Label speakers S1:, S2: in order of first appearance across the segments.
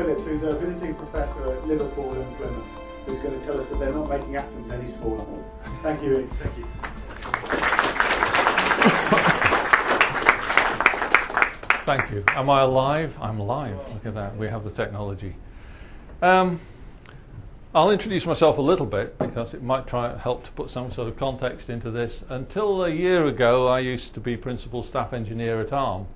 S1: Right, Phillips, who's a visiting professor at Liverpool and Plymouth, who's going to tell us that they're not making atoms any smaller. Thank you, Ian. Thank you.
S2: Thank you. Am I alive? I'm alive. Look at that. We have the technology. Um, I'll introduce myself a little bit because it might try help to put some sort of context into this. Until a year ago, I used to be principal staff engineer at ARM.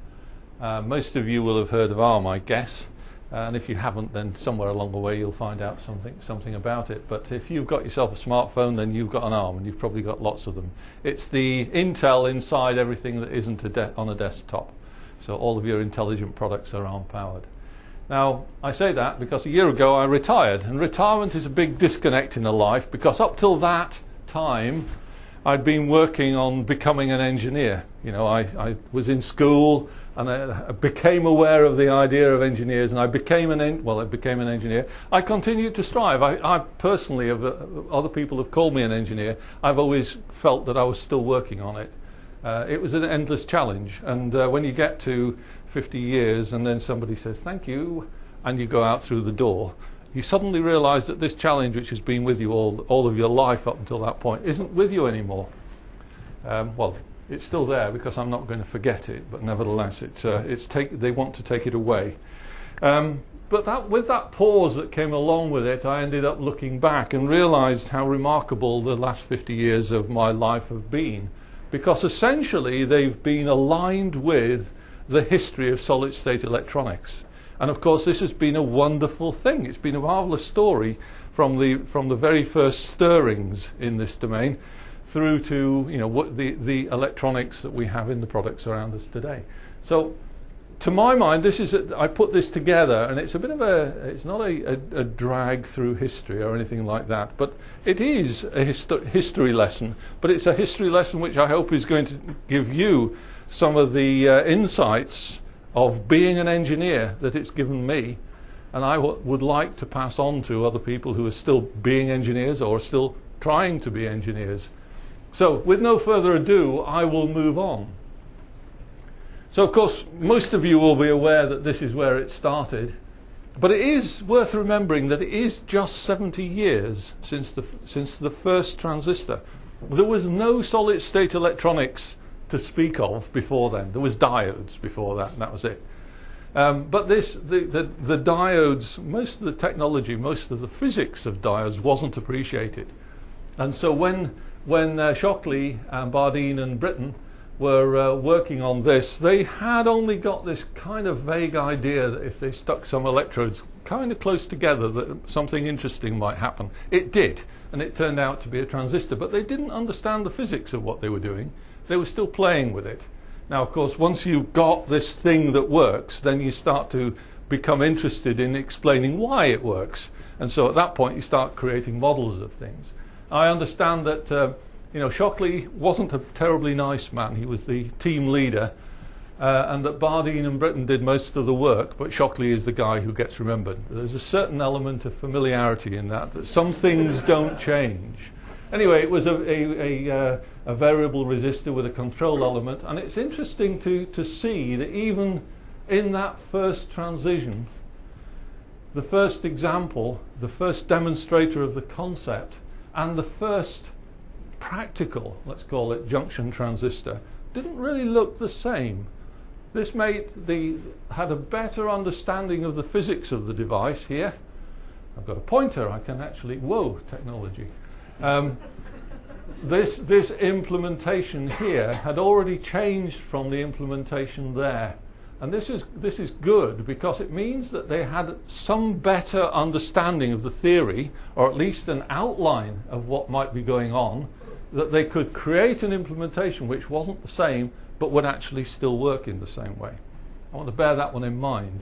S2: Uh, most of you will have heard of ARM, I guess. Uh, and if you haven't, then somewhere along the way you'll find out something something about it. But if you've got yourself a smartphone, then you've got an ARM, and you've probably got lots of them. It's the Intel inside everything that isn't a on a desktop. So all of your intelligent products are ARM powered. Now, I say that because a year ago I retired, and retirement is a big disconnect in a life because up till that time I'd been working on becoming an engineer. You know, I, I was in school and I, became aware of the idea of engineers, and I became an en- well, I became an engineer. I continued to strive. I, I personally, have, uh, other people have called me an engineer. I've always felt that I was still working on it. Uh, it was an endless challenge. And uh, when you get to 50 years and then somebody says, thank you, and you go out through the door, you suddenly realize that this challenge, which has been with you all, all of your life up until that point, isn't with you anymore. Um, well, it's still there because I'm not going to forget it, but nevertheless, it's, uh, it's take, they want to take it away. Um, but that, with that pause that came along with it, I ended up looking back and realized how remarkable the last 50 years of my life have been because essentially they've been aligned with the history of solid state electronics. And of course, this has been a wonderful thing. It's been a marvelous story from the, from the very first stirrings in this domain through to you know, what the, the electronics that we have in the products around us today. So, to my mind, this is a, I put this together, and it's a bit of a it's not a, a, a drag through history or anything like that, but it is a histo- history lesson. But it's a history lesson which I hope is going to give you some of the uh, insights of being an engineer that it's given me, and I w- would like to pass on to other people who are still being engineers or still trying to be engineers. So, with no further ado, I will move on. So, of course, most of you will be aware that this is where it started. But it is worth remembering that it is just 70 years since the, since the first transistor. There was no solid state electronics to speak of before then. There was diodes before that, and that was it. Um, but this, the, the, the diodes, most of the technology, most of the physics of diodes wasn't appreciated. And so when, when uh, Shockley and Bardeen and Brattain were uh, working on this, they had only got this kind of vague idea that if they stuck some electrodes kind of close together, that something interesting might happen. It did, and it turned out to be a transistor, but they didn't understand the physics of what they were doing. They were still playing with it. Now, of course, once you've got this thing that works, then you start to become interested in explaining why it works. And so at that point, you start creating models of things. I understand that. Uh, you know, Shockley wasn't a terribly nice man. He was the team leader, uh, and that Bardeen and Brattain did most of the work, but Shockley is the guy who gets remembered. There's a certain element of familiarity in that, that some things don't change. Anyway, it was a, a, a, uh, a variable resistor with a control element, and it's interesting to, to see that even in that first transition, the first example, the first demonstrator of the concept, and the first practical, let's call it, junction transistor didn't really look the same. This made the had a better understanding of the physics of the device here. I've got a pointer. I can actually whoa technology. Um, this this implementation here had already changed from the implementation there, and this is this is good because it means that they had some better understanding of the theory, or at least an outline of what might be going on, that they could create an implementation which wasn't the same but would actually still work in the same way. I want to bear that one in mind.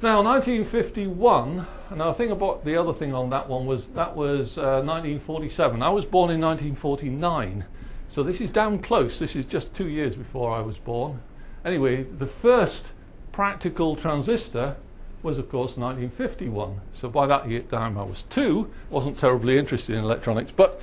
S2: Now, 1951, and I think about the other thing on that one was that was uh, 1947. I was born in 1949, so this is down close. This is just two years before I was born. Anyway, the first practical transistor was, of course, 1951. So by that year, time I was two, wasn't terribly interested in electronics, but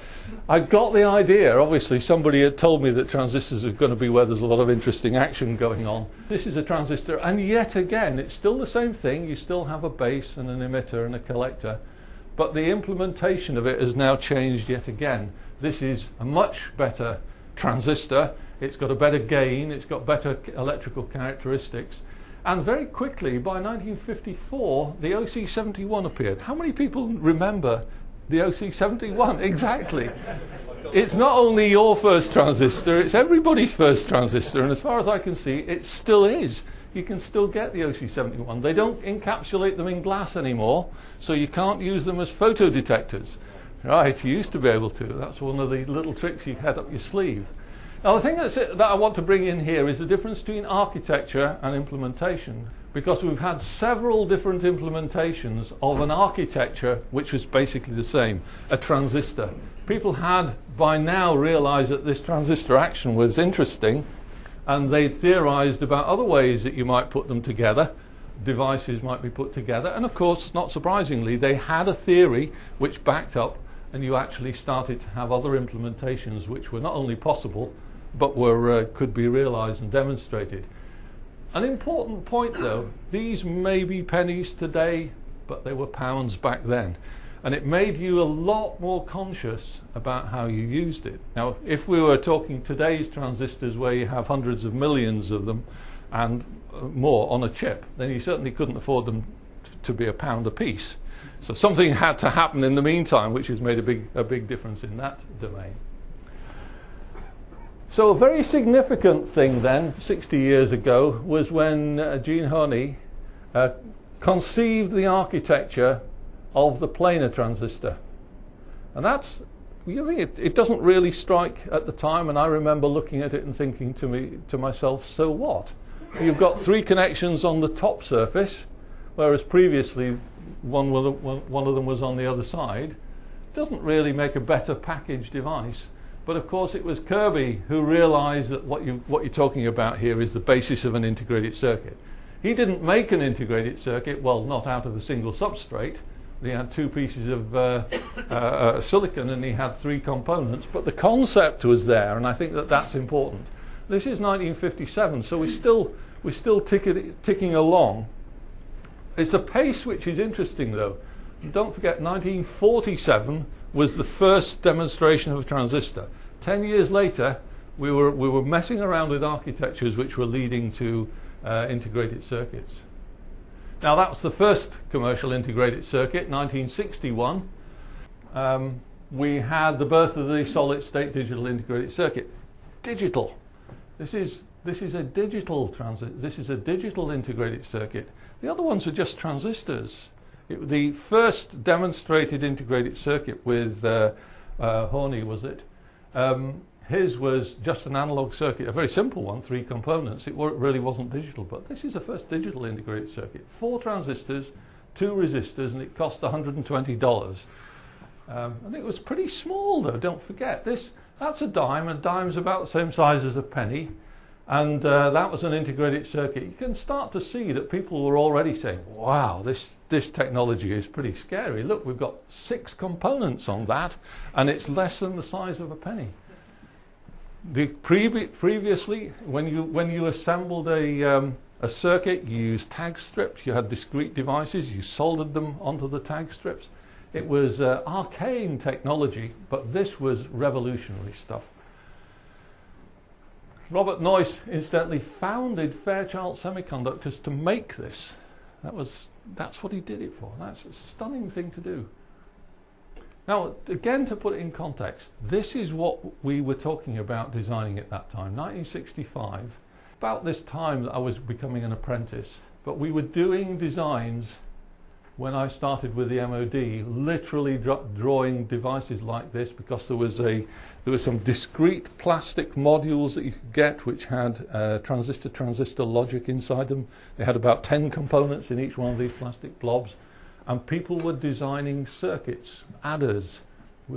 S2: I got the idea. Obviously, somebody had told me that transistors are going to be where there's a lot of interesting action going on. This is a transistor, and yet again, it's still the same thing. You still have a base and an emitter and a collector, but the implementation of it has now changed yet again. This is a much better transistor. It's got a better gain. It's got better electrical characteristics and very quickly, by 1954, the OC71 appeared. How many people remember the OC71? exactly. It's not only your first transistor, it's everybody's first transistor, and as far as I can see, it still is. You can still get the OC71. They don't encapsulate them in glass anymore, so you can't use them as photodetectors. Right, you used to be able to. That's one of the little tricks you had up your sleeve. Now, the thing that I want to bring in here is the difference between architecture and implementation. Because we've had several different implementations of an architecture which was basically the same, a transistor. People had by now realized that this transistor action was interesting, and they theorized about other ways that you might put them together. Devices might be put together, and of course, not surprisingly, they had a theory which backed up, and you actually started to have other implementations which were not only possible, but were, uh, could be realized and demonstrated. An important point though, these may be pennies today, but they were pounds back then. And it made you a lot more conscious about how you used it. Now, if we were talking today's transistors where you have hundreds of millions of them and uh, more on a chip, then you certainly couldn't afford them to be a pound a piece. So something had to happen in the meantime, which has made a big, a big difference in that domain. So, a very significant thing then, 60 years ago, was when uh, Jean Hoerni uh, conceived the architecture of the planar transistor. And that's, you think it, it doesn't really strike at the time, and I remember looking at it and thinking to, me, to myself, so what? You've got three connections on the top surface, whereas previously one, one of them was on the other side. It Doesn't really make a better packaged device. But of course, it was Kilby who realized that what, you, what you're talking about here is the basis of an integrated circuit. He didn't make an integrated circuit, well, not out of a single substrate. He had two pieces of uh, uh, uh, silicon and he had three components, but the concept was there, and I think that that's important. This is 1957, so we're still, we're still tick- ticking along. It's a pace which is interesting, though. Don't forget, 1947 was the first demonstration of a transistor. Ten years later, we were, we were messing around with architectures which were leading to uh, integrated circuits. Now, that was the first commercial integrated circuit, 1961. Um, we had the birth of the solid state digital integrated circuit. Digital. This is, this is a digital transit. This is a digital integrated circuit. The other ones were just transistors. It, the first demonstrated integrated circuit with uh, uh, Hoerni, was it? Um, his was just an analog circuit, a very simple one, three components. It really wasn't digital, but this is the first digital integrated circuit. Four transistors, two resistors, and it cost $120. Um, and it was pretty small, though, don't forget. This, that's a dime, and a dime's about the same size as a penny. And uh, that was an integrated circuit. You can start to see that people were already saying, wow, this, this technology is pretty scary. Look, we've got six components on that, and it's less than the size of a penny. The previ- previously, when you, when you assembled a, um, a circuit, you used tag strips, you had discrete devices, you soldered them onto the tag strips. It was uh, arcane technology, but this was revolutionary stuff. Robert Noyce incidentally founded Fairchild Semiconductors to make this. That was, that's what he did it for. That's a stunning thing to do. Now, again, to put it in context, this is what we were talking about designing at that time, 1965. About this time that I was becoming an apprentice, but we were doing designs when I started with the MOD, literally drawing devices like this because there was a there was some discrete plastic modules that you could get which had uh, transistor transistor logic inside them. They had about 10 components in each one of these plastic blobs, and people were designing circuits, adders,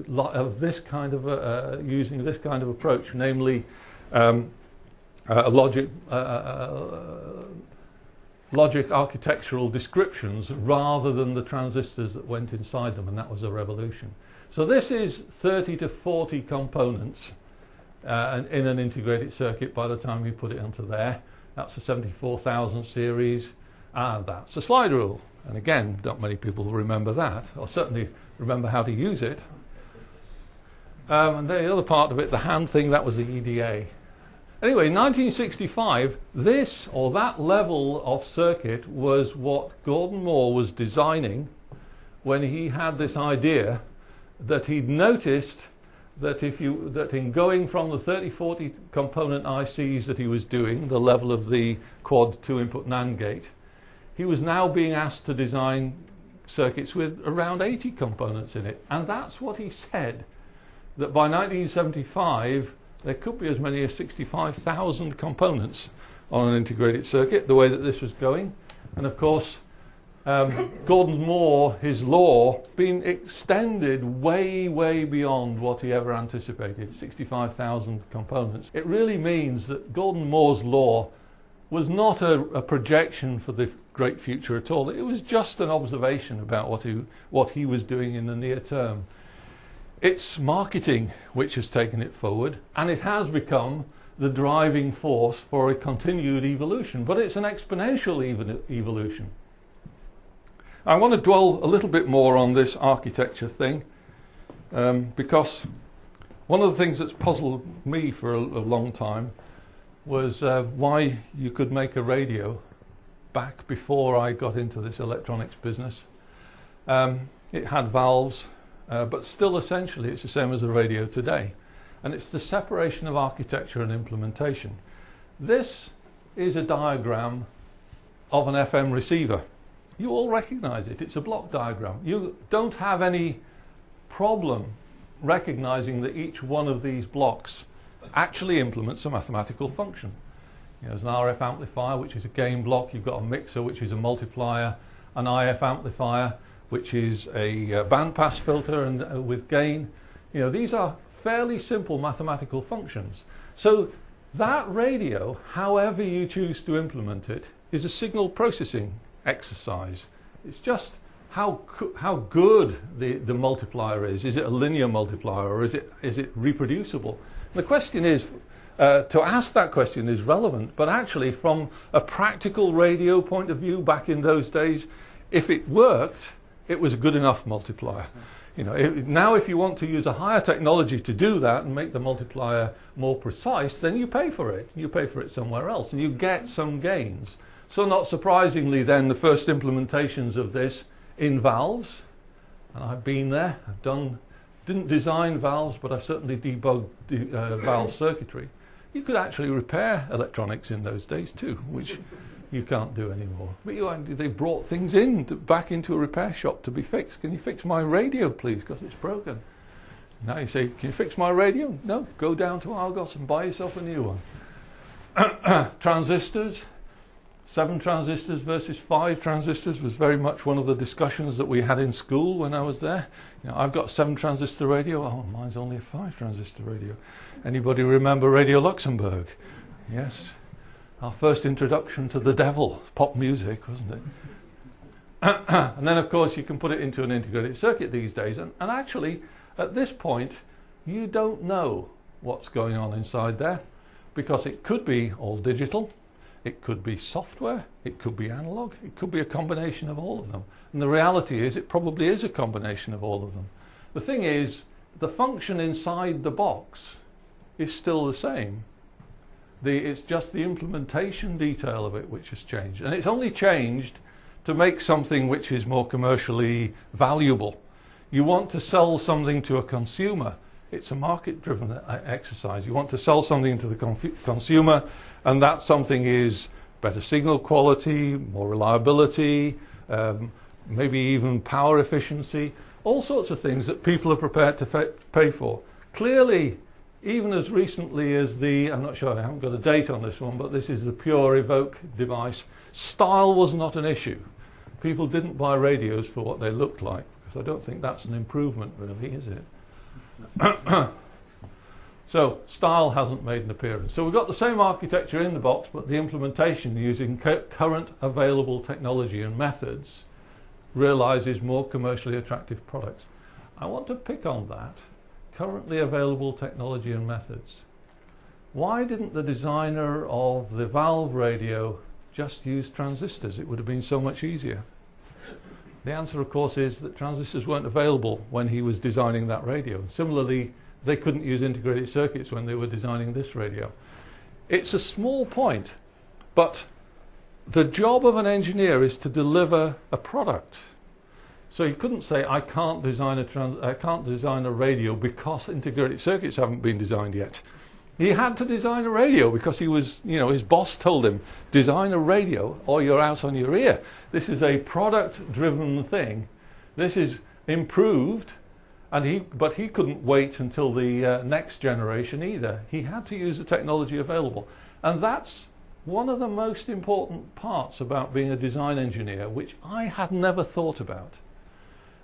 S2: of this kind of a, uh, using this kind of approach, namely um, a logic. Uh, uh, uh logic architectural descriptions rather than the transistors that went inside them, and that was a revolution. So this is 30 to 40 components uh, in an integrated circuit by the time we put it onto there. That's a 74,000 series, and that's a slide rule. And again, not many people remember that, or certainly remember how to use it. Um, and the other part of it, the hand thing, that was the EDA. Anyway, in 1965, this or that level of circuit was what Gordon Moore was designing when he had this idea that he'd noticed that if you that in going from the 3040 component ICs that he was doing, the level of the quad two input NAND gate, he was now being asked to design circuits with around 80 components in it. And that's what he said that by 1975 there could be as many as 65,000 components on an integrated circuit, the way that this was going. And of course, um, Gordon Moore, his law, being extended way, way beyond what he ever anticipated 65,000 components. It really means that Gordon Moore's law was not a, a, projection for the great future at all. It was just an observation about what he, what he was doing in the near term. It's marketing which has taken it forward, and it has become the driving force for a continued evolution, but it's an exponential ev- evolution. I want to dwell a little bit more on this architecture thing um, because one of the things that's puzzled me for a, a long time was uh, why you could make a radio back before I got into this electronics business. Um, it had valves, uh, but still essentially it's the same as a radio today. And it's the separation of architecture and implementation. This is a diagram of an FM receiver. You all recognize it. It's a block diagram. You don't have any problem recognizing that each one of these blocks actually implements a mathematical function. You know, there's an RF amplifier, which is a gain block. You've got a mixer, which is a multiplier, an IF amplifier, which is a uh, bandpass filter and uh, with gain. You know, these are fairly simple mathematical functions. So that radio, however you choose to implement it, is a signal processing exercise. It's just how, how good the, the multiplier is. Is it a linear multiplier or is it, is it reproducible? The question is, uh, to ask that question is relevant, but actually, from a practical radio point of view back in those days, if it worked, it was a good enough multiplier. You know, if, now if you want to use a higher technology to do that and make the multiplier more precise, then you pay for it. You pay for it somewhere else, and you get some gains. So not surprisingly, then the first implementations of this in valves, and I've been there. I've done, didn't design valves, but I've certainly debugged de- uh, valve circuitry. You could actually repair electronics in those days too, which you can't do anymore. But you, they brought things in to, back into a repair shop to be fixed. Can you fix my radio, please, because it's broken? Now you say, can you fix my radio? No, go down to Argos and buy yourself a new one. Transistors, seven transistors versus five transistors was very much one of the discussions that we had in school when I was there. You know, I've got seven transistor radio. Oh, mine's only a five transistor radio. Anybody remember Radio Luxembourg? Yes our first introduction to the devil, pop music, wasn't it? and then, of course, you can put it into an integrated circuit these days. And, and actually, at this point, you don't know what's going on inside there because it could be all digital, it could be software, it could be analog, it could be a combination of all of them. And the reality is, it probably is a combination of all of them. The thing is, the function inside the box is still the same. The, it's just the implementation detail of it which has changed. And it's only changed to make something which is more commercially valuable. You want to sell something to a consumer. It's a market driven exercise. You want to sell something to the consumer, and that something is better signal quality, more reliability, um, maybe even power efficiency, all sorts of things that people are prepared to pay for. Clearly, even as recently as the, I'm not sure, I haven't got a date on this one, but this is the Pure Evoke device. Style was not an issue. People didn't buy radios for what they looked like, because I don't think that's an improvement, really, is it? So style hasn't made an appearance. So we've got the same architecture in the box, but the implementation using current available technology and methods realizes more commercially attractive products. I want to pick on that, currently available technology and methods. Why didn't the designer of the valve radio just use transistors? It would have been so much easier. The answer, of course, is that transistors weren't available when he was designing that radio. Similarly, they couldn't use integrated circuits when they were designing this radio. It's a small point, but the job of an engineer is to deliver a product. So you couldn't say I can't design a trans- I can't design a radio because integrated circuits haven't been designed yet. He had to design a radio because he was, you know, his boss told him, design a radio or you're out on your ear. This is a product driven thing. This is improved and he, but he couldn't wait until the uh, next generation either. He had to use the technology available. And that's one of the most important parts about being a design engineer, which I had never thought about.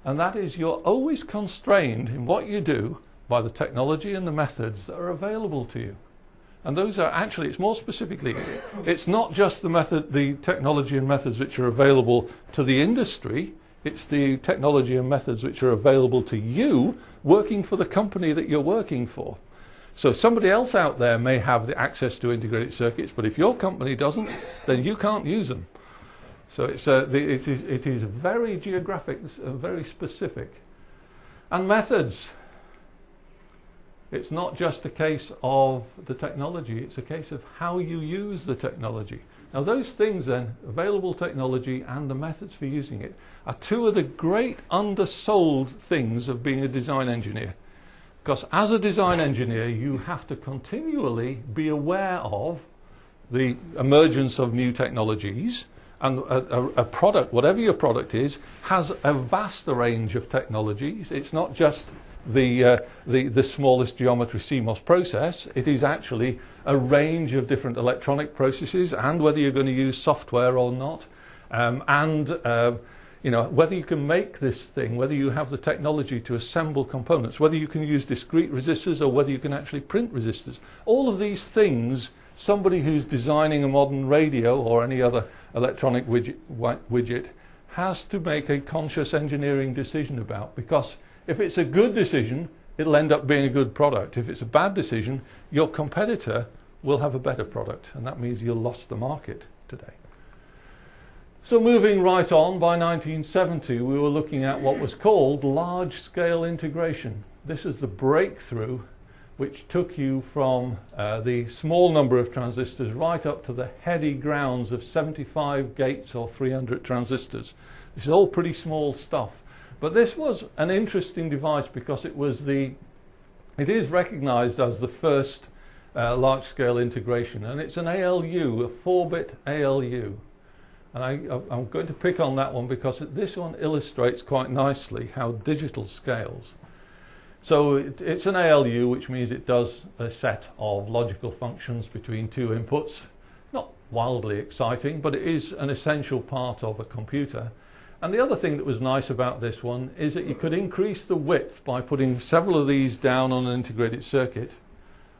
S2: And that is you're always constrained in what you do by the technology and the methods that are available to you. And those are actually, it's more specifically, it's not just the method, the technology and methods which are available to the industry, it's the technology and methods which are available to you working for the company that you're working for. So somebody else out there may have the access to integrated circuits, but if your company doesn't, then you can't use them. So it's the, it, is, it is very geographic, uh, very specific. And methods. It's not just a case of the technology, it's a case of how you use the technology. Now, those things, then, available technology and the methods for using it, are two of the great undersold things of being a design engineer. Because as a design engineer, you have to continually be aware of the emergence of new technologies. And a, a, a, product, whatever your product is, has a vast range of technologies. It's not just the, uh, the, the smallest geometry CMOS process. It is actually a range of different electronic processes and whether you're going to use software or not. Um, and uh, you know, whether you can make this thing, whether you have the technology to assemble components, whether you can use discrete resistors or whether you can actually print resistors. All of these things, somebody who's designing a modern radio or any other electronic widget, widget has to make a conscious engineering decision about because if it's a good decision, it'll end up being a good product. If it's a bad decision, your competitor will have a better product, and that means you'll lost the market today. So moving right on, by 1970 we were looking at what was called large-scale integration. This is the breakthrough which took you from uh, the small number of transistors right up to the heady grounds of 75 gates or 300 transistors. This is all pretty small stuff. But this was an interesting device because it was the, it is recognized as the first uh, large scale integration and it's an ALU, a 4-bit ALU. And I, am going to pick on that one because this one illustrates quite nicely how digital scales. So it, it's an ALU, which means it does a set of logical functions between two inputs. Not wildly exciting, but it is an essential part of a computer. And the other thing that was nice about this one is that you could increase the width by putting several of these down on an integrated circuit,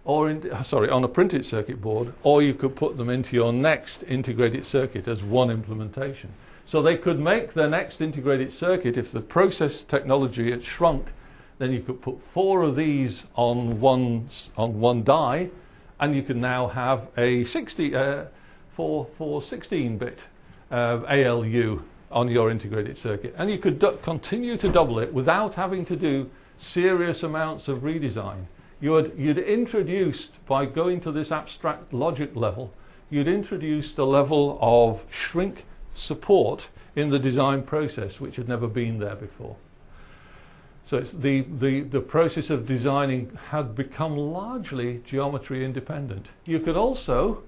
S2: or in, sorry, on a printed circuit board, or you could put them into your next integrated circuit as one implementation. So they could make their next integrated circuit if the process technology had shrunk, then you could put four of these on one on one die, and you could now have a 60 uh, for for 16-bit uh, ALU on your integrated circuit. And you could continue to double it without having to do serious amounts of redesign. You'd, you'd introduced, by going to this abstract logic level, you'd introduced a level of shrink support in the design process which had never been there before. So the, the, the process of designing had become largely geometry independent. You could also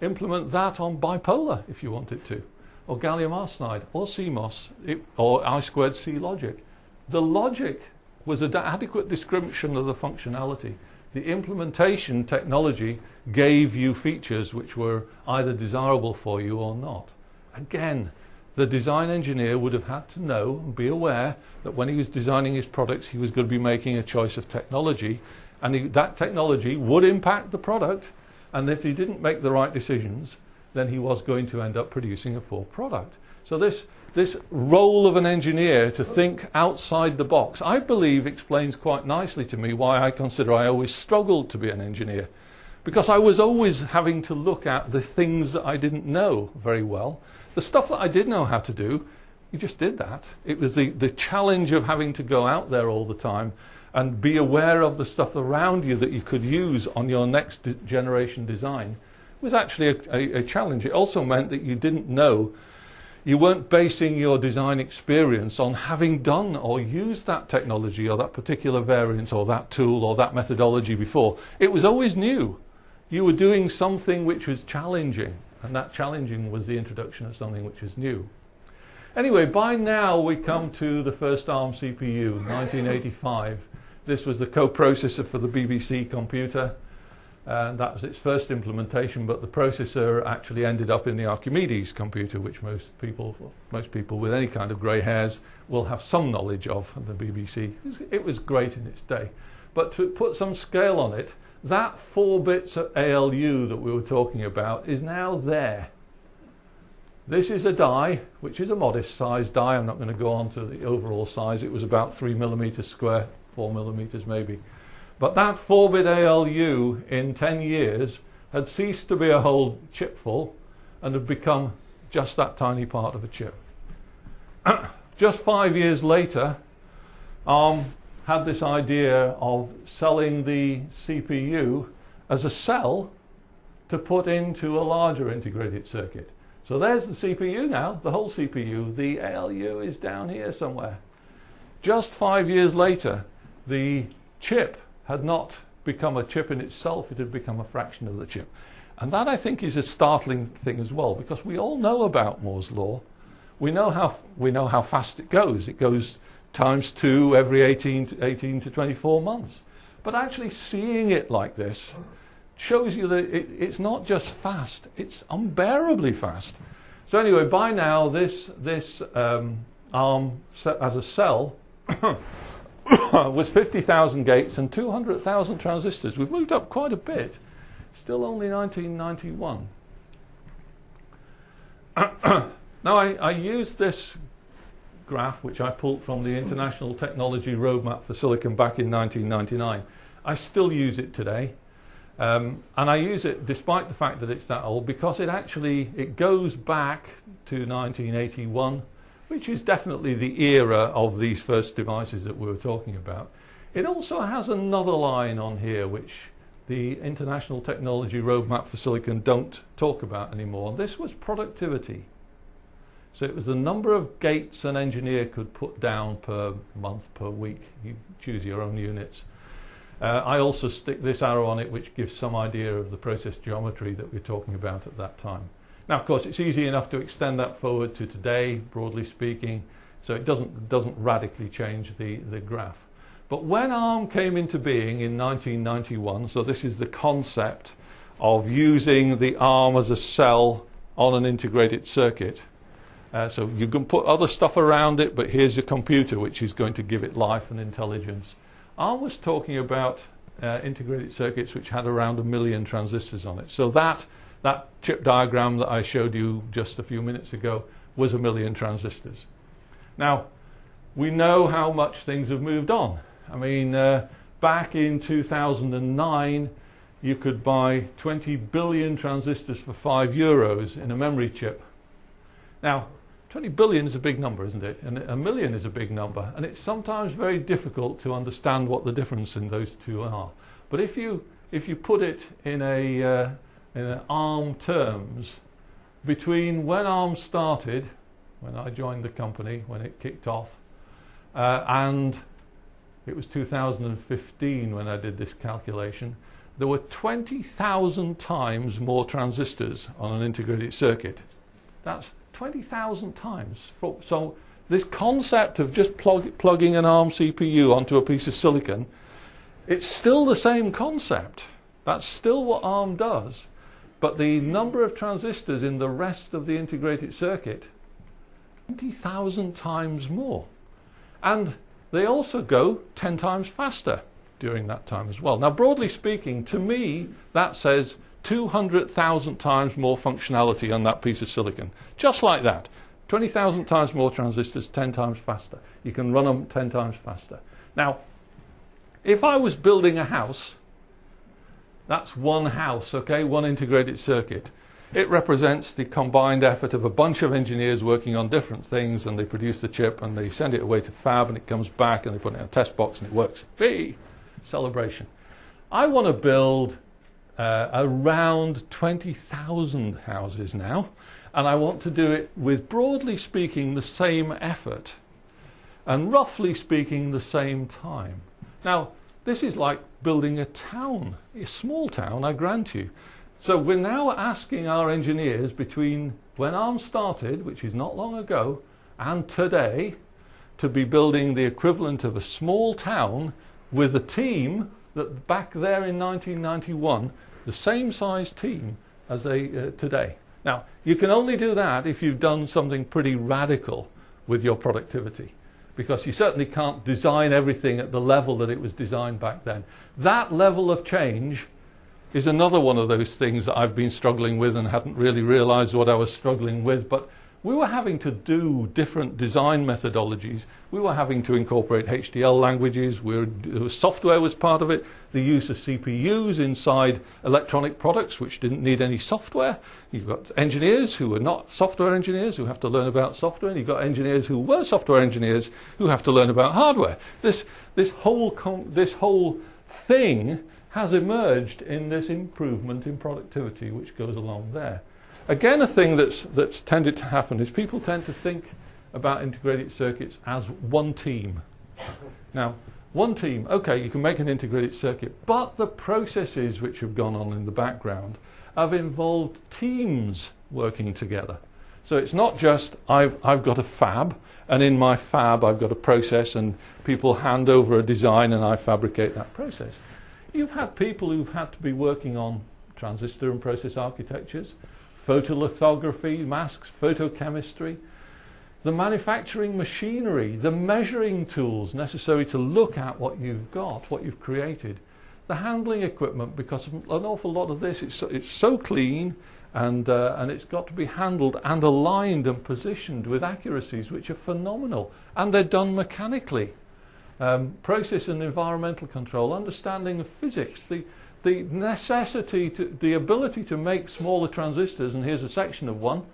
S2: implement that on bipolar if you wanted to or gallium arsenide or CMOS it, or I squared C logic. The logic was an adequate description of the functionality. The implementation technology gave you features which were either desirable for you or not. Again, the design engineer would have had to know and be aware that when he was designing his products, he was going to be making a choice of technology And he, that technology would impact the product. And if he didn't make the right decisions, then he was going to end up producing a poor product. So this, this role of an engineer to think outside the box, I believe explains quite nicely to me why I consider I always struggled to be an engineer. Because I was always having to look at the things that I didn't know very well. The stuff that I did know how to do, you just did that. It was the, the challenge of having to go out there all the time and be aware of the stuff around you that you could use on your next generation design was actually a, a, a challenge. It also meant that you didn't know you weren't basing your design experience on having done or used that technology or that particular variant or that tool or that methodology before. It was always new. You were doing something which was challenging, and that challenging was the introduction of something which was new. Anyway, by now we come to the first ARM CPU, 1985. This was the co-processor for the BBC computer. And that was its first implementation, but the processor actually ended up in the Archimedes computer, which most people, most people with any kind of grey hairs will have some knowledge of the BBC. It was great in its day. But to put some scale on it, that four bits of ALU that we were talking about is now there. This is a die, which is a modest size die. I'm not going to go on to the overall size. It was about three millimeters square, four millimeters maybe. But that 4-bit ALU in 10 years had ceased to be a whole chipful and had become just that tiny part of a chip. just five years later, ARM had this idea of selling the CPU as a cell to put into a larger integrated circuit. So there's the CPU now, the whole CPU. The ALU is down here somewhere. Just five years later, the chip had not become a chip in itself, it had become a fraction of the chip. And that I think is a startling thing as well, because we all know about Moore's law. We know how, we know how fast it goes. It goes times two every 18 to, 18 to 24 months. But actually seeing it like this shows you that it, it's not just fast, it's unbearably fast. So anyway, by now this, this um, ARM as a cell was 50,000 gates and 200,000 transistors. We've moved up quite a bit. Still only 1991. now, I, I used this graph, which I pulled from the International Technology Roadmap for Silicon back in 1999. I still use it today. Um, and I use it despite the fact that it's that old because it actually it goes back to 1981 which is definitely the era of these first devices that we were talking about. It also has another line on here which the International Technology Roadmap for Silicon don't talk about anymore. This was productivity. So it was the number of gates an engineer could put down per month, per week. You choose your own units. Uh, I also stick this arrow on it which gives some idea of the process geometry that we're talking about at that time. Now, of course, it's easy enough to extend that forward to today, broadly speaking, so it doesn't, doesn't radically change the, the graph. But when ARM came into being in 1991, so this is the concept of using the ARM as a cell on an integrated circuit. Uh, so you can put other stuff around it, but here's a computer which is going to give it life and intelligence. I was talking about uh, integrated circuits which had around a million transistors on it. So that that chip diagram that I showed you just a few minutes ago was a million transistors. Now, we know how much things have moved on. I mean, uh, back in 2009, you could buy 20 billion transistors for 5 euros in a memory chip. Now, 20 billion is a big number, isn't it? And a million is a big number. And it's sometimes very difficult to understand what the difference in those two are. But if you, if you put it in a, uh, in ARM terms between when ARM started, when I joined the company, when it kicked off, uh, and it was 2015 when I did this calculation, there were 20,000 times more transistors on an integrated circuit. That's 20,000 times. So this concept of just plug, plugging an ARM CPU onto a piece of silicon, it's still the same concept. That's still what ARM does. But the number of transistors in the rest of the integrated circuit, 20,000 times more. And they also go 10 times faster. during that time as well. Now, broadly speaking, to me, that says 200,000 times more functionality on that piece of silicon. Just like that. 20,000 times more transistors, 10 times faster. You can run them 10 times faster. Now, if I was building a house, that's one house, okay, one integrated circuit. It represents the combined effort of a bunch of engineers working on different things, and they produce the chip and they send it away to fab, and it comes back, and they put it in a test box, and it works. B, celebration. I want to build uh, around 20,000 houses now, and I want to do it with, broadly speaking, the same effort, and roughly speaking, the same time. Now, this is like building a town, a small town, I grant you. So we're now asking our engineers between when ARM started, which is not long ago, and today, to be building the equivalent of a small town with a team that back there in 1991, the same size team as they uh, today. Now, you can only do that if you've done something pretty radical with your productivity because you certainly can't design everything at the level that it was designed back then. That level of change is another one of those things that I've been struggling with and hadn't really realized what I was struggling with, but we were having to do different design methodologies. We were having to incorporate HDL languages. We software was part of it. The use of CPUs inside electronic products, which didn't need any software. You've got engineers who were not software engineers who have to learn about software, and you've got engineers who were software engineers who have to learn about hardware. This, this, whole, this whole thing has emerged in this improvement in productivity which goes along there. Again, a thing that's, that's tended to happen is people tend to think about integrated circuits as one team. Now, one team, okay, you can make an integrated circuit, but the processes which have gone on in the background have involved teams working together. So it's not just I've, I've got a fab, and in my fab I've got a process, and people hand over a design and I fabricate that process. You've had people who've had to be working on transistor and process architectures photolithography, masks, photochemistry, the manufacturing machinery, the measuring tools necessary to look at what you've got, what you've created, the handling equipment, because an awful lot of this, it's so, it's so clean and, uh, and it's got to be handled and aligned and positioned with accuracies which are phenomenal. And they're done mechanically. Um, process and environmental control, understanding of physics, the, the necessity, to, the ability to make smaller transistors, and here's a section of one,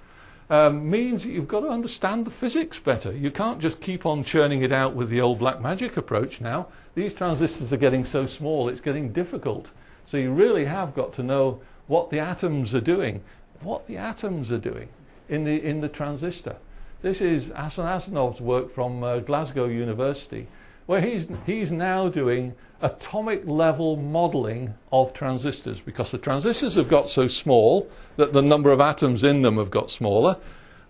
S2: um, means that you've got to understand the physics better. You can't just keep on churning it out with the old black magic approach now. These transistors are getting so small, it's getting difficult. So you really have got to know what the atoms are doing, what the atoms are doing in the, in the transistor. This is Asen Asenov's work from uh, Glasgow University, where he's, he's now doing atomic level modeling of transistors because the transistors have got so small that the number of atoms in them have got smaller.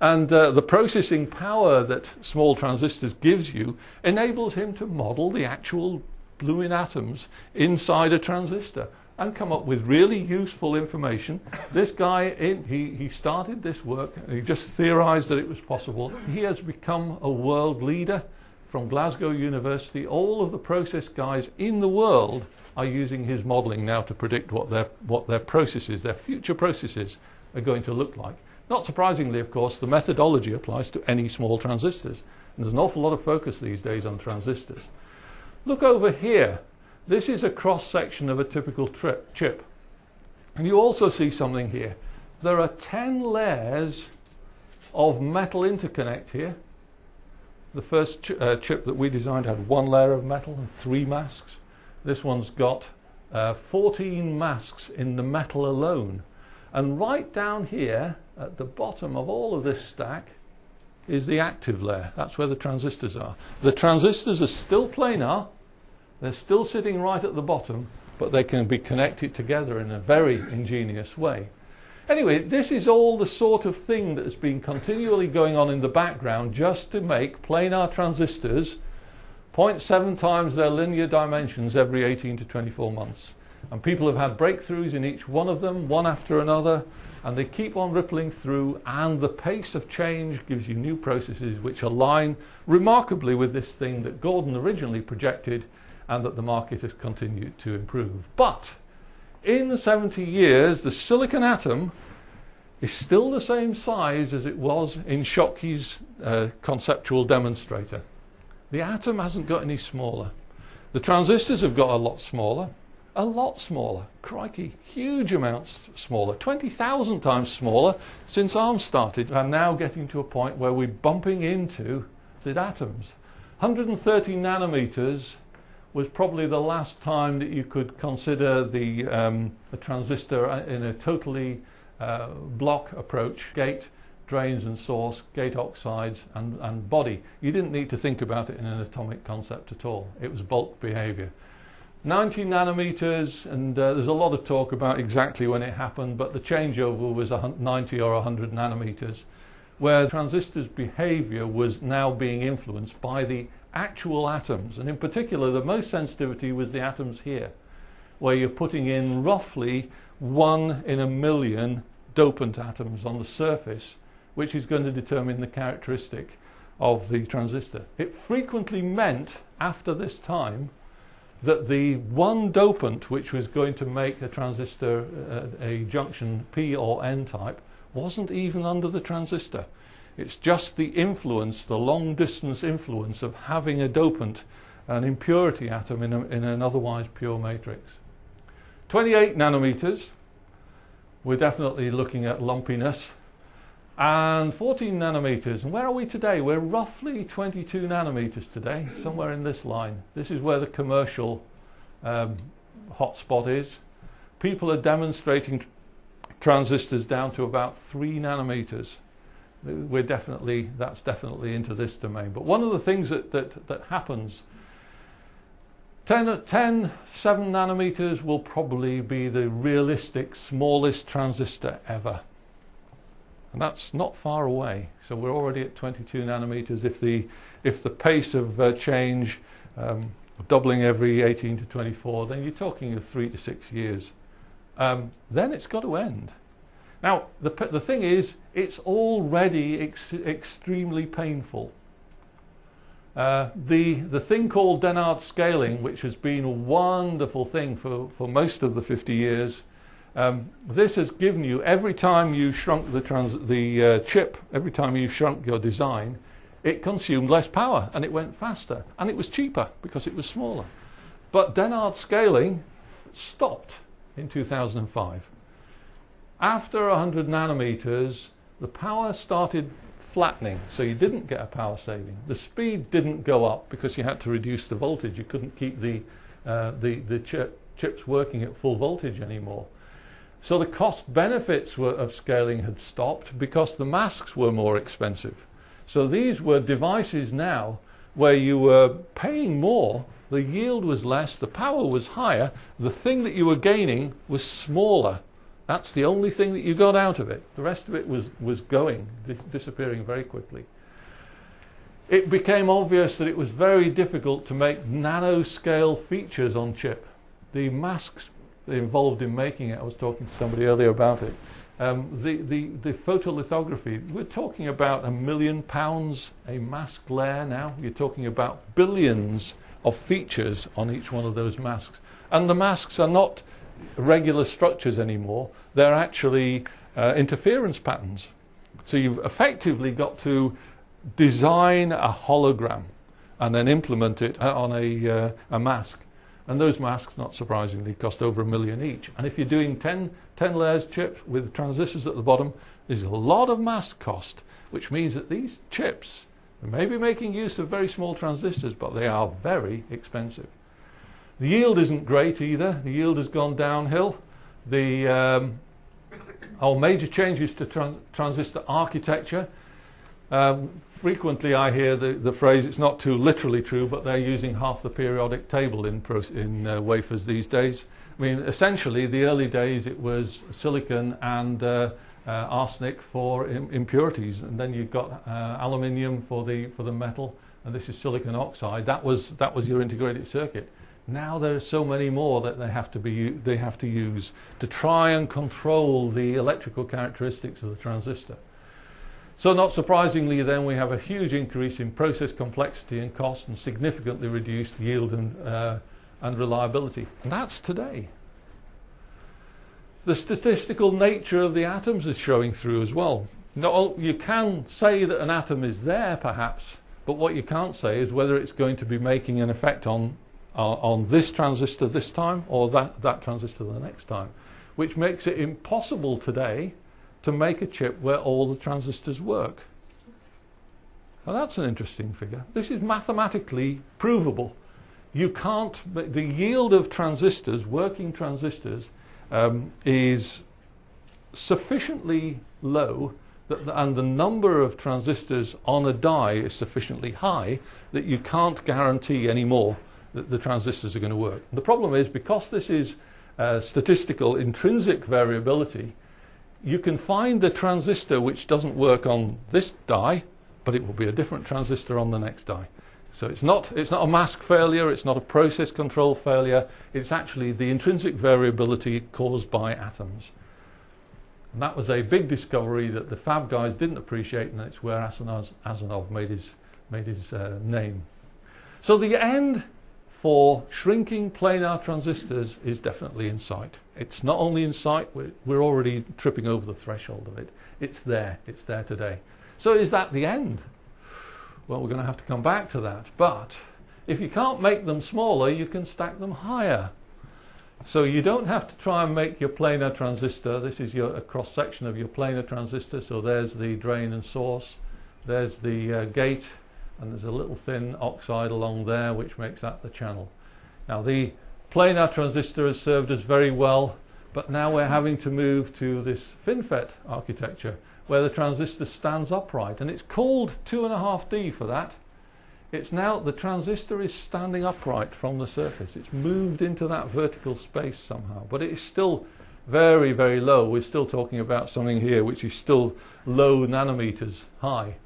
S2: And uh, the processing power that small transistors gives you enables him to model the actual blooming atoms inside a transistor and come up with really useful information. This guy, in, he, he started this work, he just theorized that it was possible. He has become a world leader from Glasgow University, all of the process guys in the world are using his modeling now to predict what their, what their processes, their future processes, are going to look like. Not surprisingly, of course, the methodology applies to any small transistors. And there's an awful lot of focus these days on transistors. Look over here. This is a cross section of a typical chip. And you also see something here. There are 10 layers of metal interconnect here. The first ch uh, chip that we designed had one layer of metal and three masks. This one's got uh, 14 masks in the metal alone. And right down here at the bottom of all of this stack is the active layer. That's where the transistors are. The transistors are still planar. They're still sitting right at the bottom, but they can be connected together in a very ingenious way. Anyway, this is all the sort of thing that has been continually going on in the background just to make planar transistors 0.7 times their linear dimensions every 18 to 24 months. And people have had breakthroughs in each one of them, one after another, and they keep on rippling through, and the pace of change gives you new processes which align remarkably with this thing that Gordon originally projected and that the market has continued to improve. But in 70 years, the silicon atom is still the same size as it was in Shockley's uh, conceptual demonstrator. The atom hasn't got any smaller. The transistors have got a lot smaller, a lot smaller. Crikey, huge amounts smaller, 20,000 times smaller since ARM started, and now getting to a point where we're bumping into the atoms. 130 nanometers was probably the last time that you could consider the um, transistor in a totally uh, block approach, gate, drains and source, gate oxides and, and body. You didn't need to think about it in an atomic concept at all. It was bulk behavior. 90 nanometers, and uh, there's a lot of talk about exactly when it happened, but the changeover was 90 or 100 nanometers, where the transistors' behavior was now being influenced by the actual atoms, and in particular, the most sensitivity was the atoms here, where you're putting in roughly one in a million dopant atoms on the surface, which is going to determine the characteristic of the transistor. It frequently meant, after this time, that the one dopant which was going to make a transistor uh, a junction P or N type wasn't even under the transistor. It's just the influence, the long distance influence of having a dopant, an impurity atom in, a, in an otherwise pure matrix. 28 nanometers, we're definitely looking at lumpiness. And 14 nanometers, and where are we today? We're roughly 22 nanometers today, somewhere in this line. This is where the commercial um, hotspot is. People are demonstrating transistors down to about 3 nanometers we're definitely that's definitely into this domain. But one of the things that that, that happens 10, 10, 7 nanometers will probably be the realistic smallest transistor ever. And that's not far away. So we're already at 22 nanometers. If the, if the pace of uh, change, um, doubling every 18 to 24, then you're talking of three to six years. Um, then it's got to end. Now, the, the thing is, it's already ex extremely painful. Uh, the, the thing called Dennard scaling, which has been a wonderful thing for, for most of the 50 years, um, this has given you, every time you shrunk the, trans, the uh, chip, every time you shrunk your design, it consumed less power and it went faster. And it was cheaper because it was smaller. But Dennard scaling stopped in 2005. After 100 nanometers, the power started flattening, so you didn't get a power saving. The speed didn't go up because you had to reduce the voltage. You couldn't keep the, uh, the, the chip, chips working at full voltage anymore. So the cost benefits were, of scaling had stopped because the masks were more expensive. So these were devices now where you were paying more, the yield was less, the power was higher, the thing that you were gaining was smaller that's the only thing that you got out of it. The rest of it was, was going, dis disappearing very quickly. It became obvious that it was very difficult to make nanoscale features on chip. The masks involved in making it, I was talking to somebody earlier about it, um, the, the, the photolithography, we're talking about a million pounds a mask layer now. You're talking about billions of features on each one of those masks. And the masks are not regular structures anymore. They're actually uh, interference patterns. So you've effectively got to design a hologram and then implement it on a, uh, a mask. And those masks, not surprisingly, cost over a million each. And if you're doing 10, 10 layers chips with transistors at the bottom, there's a lot of mask cost, which means that these chips may be making use of very small transistors, but they are very expensive. The yield isn't great either. The yield has gone downhill. The um, major changes to trans transistor architecture. Um, frequently, I hear the, the phrase "it's not too literally true," but they're using half the periodic table in in uh, wafers these days. I mean, essentially, the early days it was silicon and uh, uh, arsenic for Im impurities, and then you've got uh, aluminium for the for the metal, and this is silicon oxide. That was that was your integrated circuit. Now there are so many more that they have to be they have to use to try and control the electrical characteristics of the transistor. So not surprisingly then we have a huge increase in process complexity and cost and significantly reduced yield and uh, and reliability. And that's today. The statistical nature of the atoms is showing through as well. No, you can say that an atom is there, perhaps, but what you can't say is whether it's going to be making an effect on on this transistor this time or that, that transistor the next time, which makes it impossible today to make a chip where all the transistors work. Now that's an interesting figure. This is mathematically provable. You can't, the yield of transistors, working transistors, um, is sufficiently low and the number of transistors on a die is sufficiently high that you can't guarantee anymore that the transistors are going to work. The problem is because this is uh, statistical intrinsic variability, you can find the transistor which doesn't work on this die, but it will be a different transistor on the next die. So it's not, it's not a mask failure, it's not a process control failure, it's actually the intrinsic variability caused by atoms. And that was a big discovery that the fab guys didn't appreciate, and it's where Asenov, Asenov made his, made his uh, name. So the end for shrinking planar transistors is definitely in sight. It's not only in sight, we're, we're already tripping over the threshold of it. It's there, it's there today. So is that the end? Well, we're going to have to come back to that. But if you can't make them smaller, you can stack them higher. So you don't have to try and make your planar transistor. This is your, a cross section of your planar transistor. So there's the drain and source. There's the uh, gate and there's a little thin oxide along there which makes that the channel. Now the planar transistor has served us very well but now we're having to move to this FinFET architecture where the transistor stands upright and it's called 2.5D for that. It's now the transistor is standing upright from the surface. It's moved into that vertical space somehow but it is still very very low. We're still talking about something here which is still low nanometers high.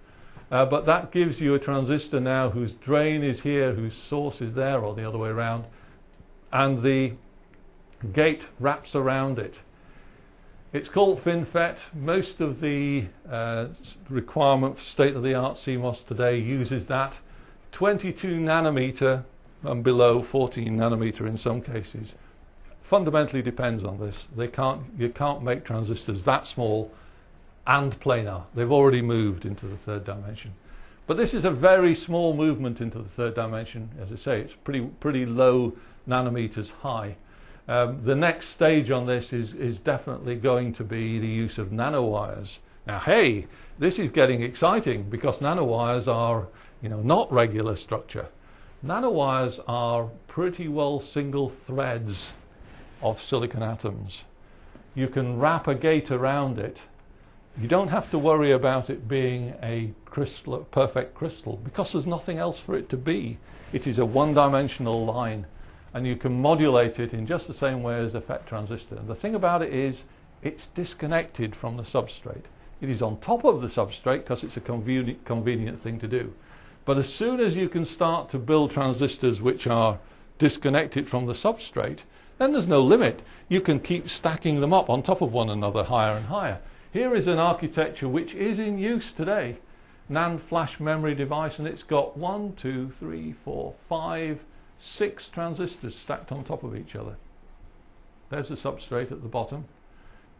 S2: Uh, but that gives you a transistor now whose drain is here, whose source is there, or the other way around, and the gate wraps around it. It's called FinFET. Most of the uh, requirement for state-of-the-art CMOS today uses that. 22 nanometer and below 14 nanometer in some cases. Fundamentally depends on this. They can't, you can't make transistors that small and planar. They've already moved into the third dimension. But this is a very small movement into the third dimension. As I say, it's pretty, pretty low nanometers high. Um, the next stage on this is, is definitely going to be the use of nanowires. Now, hey, this is getting exciting because nanowires are, you know, not regular structure. Nanowires are pretty well single threads of silicon atoms. You can wrap a gate around it you don't have to worry about it being a crystal, perfect crystal because there's nothing else for it to be. It is a one-dimensional line and you can modulate it in just the same way as a FET transistor. And the thing about it is it's disconnected from the substrate. It is on top of the substrate because it's a convenient, convenient thing to do. But as soon as you can start to build transistors which are disconnected from the substrate, then there's no limit. You can keep stacking them up on top of one another higher and higher. Here is an architecture which is in use today. NAND flash memory device and it's got one, two, three, four, five, six transistors stacked on top of each other. There's the substrate at the bottom.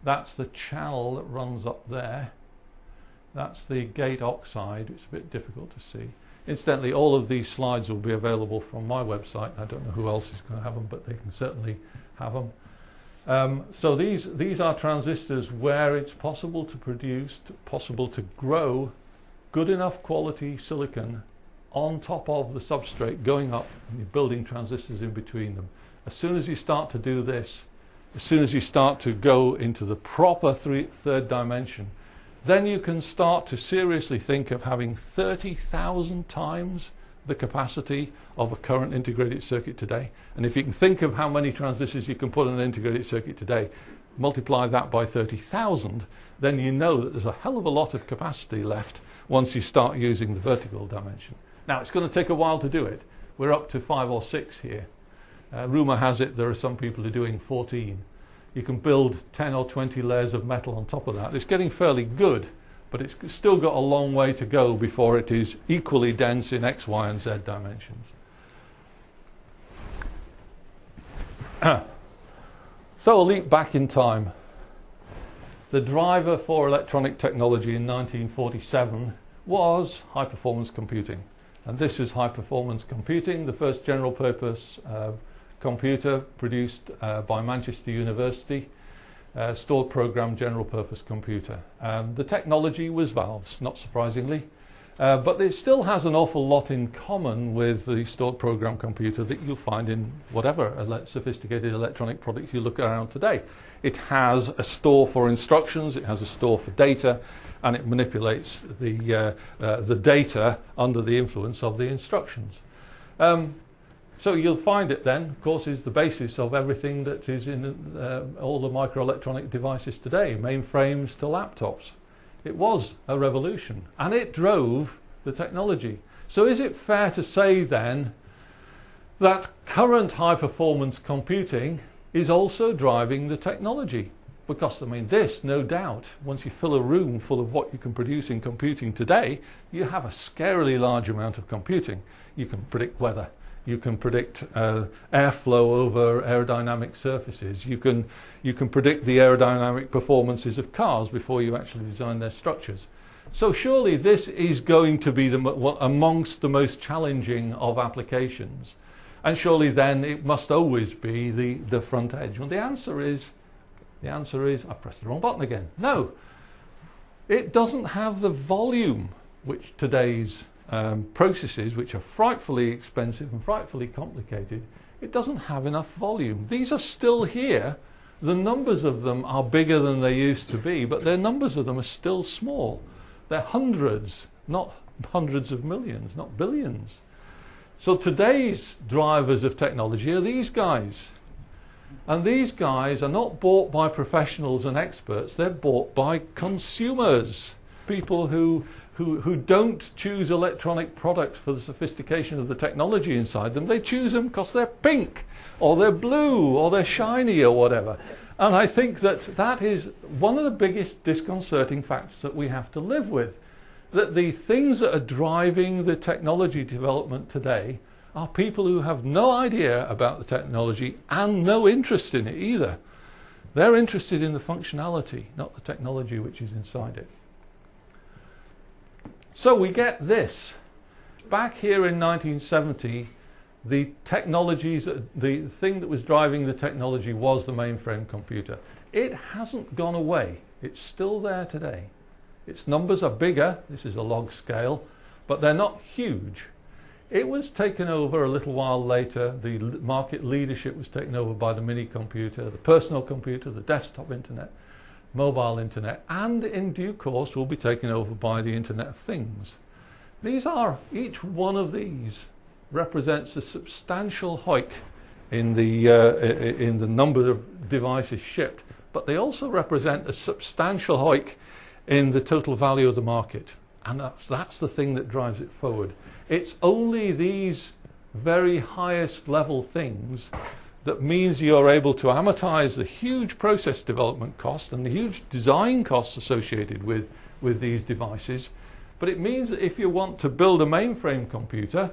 S2: That's the channel that runs up there. That's the gate oxide. It's a bit difficult to see. Incidentally, all of these slides will be available from my website. I don't know who else is going to have them, but they can certainly have them. Um, so these, these are transistors where it's possible to produce, possible to grow good enough quality silicon on top of the substrate going up and you're building transistors in between them. As soon as you start to do this, as soon as you start to go into the proper three, third dimension, then you can start to seriously think of having 30,000 times the capacity of a current integrated circuit today. And if you can think of how many transistors you can put in an integrated circuit today, multiply that by 30,000, then you know that there's a hell of a lot of capacity left once you start using the vertical dimension. Now, it's going to take a while to do it. We're up to five or six here. Uh, rumor has it there are some people who are doing 14. You can build 10 or 20 layers of metal on top of that. It's getting fairly good but it's still got a long way to go before it is equally dense in X, Y, and Z dimensions. so a leap back in time. The driver for electronic technology in 1947 was high performance computing. And this is high performance computing, the first general purpose uh, computer produced uh, by Manchester University, uh, stored program general purpose computer. Um, the technology was valves, not surprisingly. Uh, but it still has an awful lot in common with the stored program computer that you'll find in whatever ele- sophisticated electronic product you look around today. It has a store for instructions, it has a store for data, and it manipulates the, uh, uh, the data under the influence of the instructions. Um, so you'll find it then, of course, is the basis of everything that is in uh, all the microelectronic devices today, mainframes to laptops. It was a revolution and it drove the technology. So, is it fair to say then that current high performance computing is also driving the technology? Because, I mean, this, no doubt, once you fill a room full of what you can produce in computing today, you have a scarily large amount of computing. You can predict weather, you can predict uh, airflow over aerodynamic surfaces. You can, you can predict the aerodynamic performances of cars before you actually design their structures. So surely this is going to be the, amongst the most challenging of applications. And surely then it must always be the, the front edge. Well, the answer is, the answer is, I pressed the wrong button again. No, it doesn't have the volume which today's um, processes which are frightfully expensive and frightfully complicated, it doesn't have enough volume. These are still here. The numbers of them are bigger than they used to be, but their numbers of them are still small. They're hundreds, not hundreds of millions, not billions. So today's drivers of technology are these guys. And these guys are not bought by professionals and experts, they're bought by consumers. People who who, who don't choose electronic products for the sophistication of the technology inside them. They choose them because they're pink, or they're blue, or they're shiny, or whatever. And I think that that is one of the biggest disconcerting facts that we have to live with. That the things that are driving the technology development today are people who have no idea about the technology and no interest in it either. They're interested in the functionality, not the technology which is inside it. So we get this. Back here in 1970, the technologies, the thing that was driving the technology was the mainframe computer. It hasn't gone away. It's still there today. Its numbers are bigger, this is a log scale, but they're not huge. It was taken over a little while later. The market leadership was taken over by the mini computer, the personal computer, the desktop internet mobile internet, and in due course will be taken over by the Internet of Things. These are, each one of these represents a substantial hike in the, uh, in the number of devices shipped, but they also represent a substantial hike in the total value of the market. And that's, that's the thing that drives it forward. It's only these very highest level things that means you're able to amortize the huge process development cost and the huge design costs associated with, with these devices. But it means that if you want to build a mainframe computer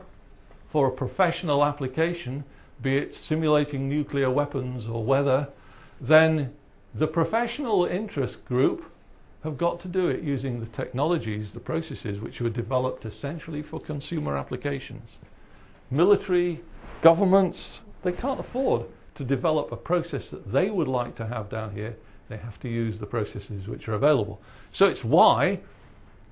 S2: for a professional application, be it simulating nuclear weapons or weather, then the professional interest group have got to do it using the technologies, the processes which were developed essentially for consumer applications. Military, governments, they can't afford to develop a process that they would like to have down here. They have to use the processes which are available. So it's why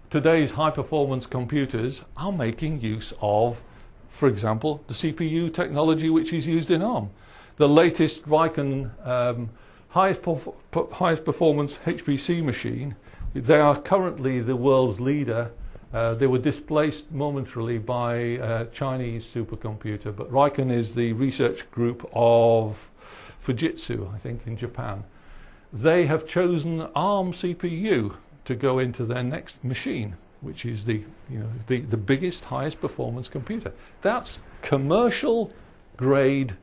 S2: today's high performance computers are making use of, for example, the CPU technology which is used in ARM. The latest RIKEN um, highest, perf- highest performance HPC machine, they are currently the world's leader uh, they were displaced momentarily by a Chinese supercomputer, but RIKEN is the research group of Fujitsu, I think, in Japan. They have chosen ARM CPU to go into their next machine, which is the, you know, the, the biggest, highest performance computer. That's commercial grade